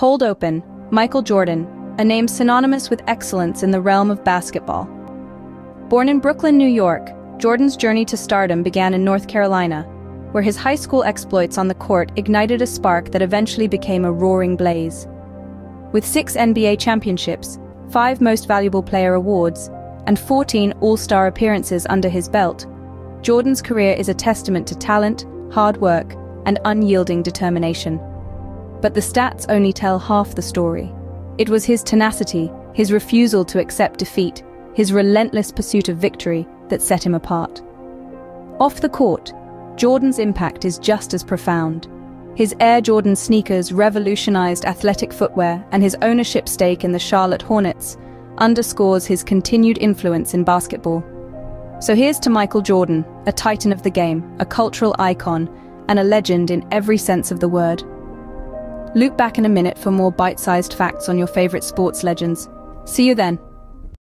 Cold Open, Michael Jordan, a name synonymous with excellence in the realm of basketball. Born in Brooklyn, New York, Jordan's journey to stardom began in North Carolina, where his high school exploits on the court ignited a spark that eventually became a roaring blaze. With six NBA championships, five Most Valuable Player awards, and 14 All-Star appearances under his belt, Jordan's career is a testament to talent, hard work, and unyielding determination. But the stats only tell half the story. It was his tenacity, his refusal to accept defeat, his relentless pursuit of victory that set him apart. Off the court, Jordan's impact is just as profound. His Air Jordan sneakers revolutionized athletic footwear and his ownership stake in the Charlotte Hornets underscores his continued influence in basketball. So here's to Michael Jordan, a titan of the game, a cultural icon, and a legend in every sense of the word. Loop back in a minute for more bite-sized facts on your favorite sports legends. See you then.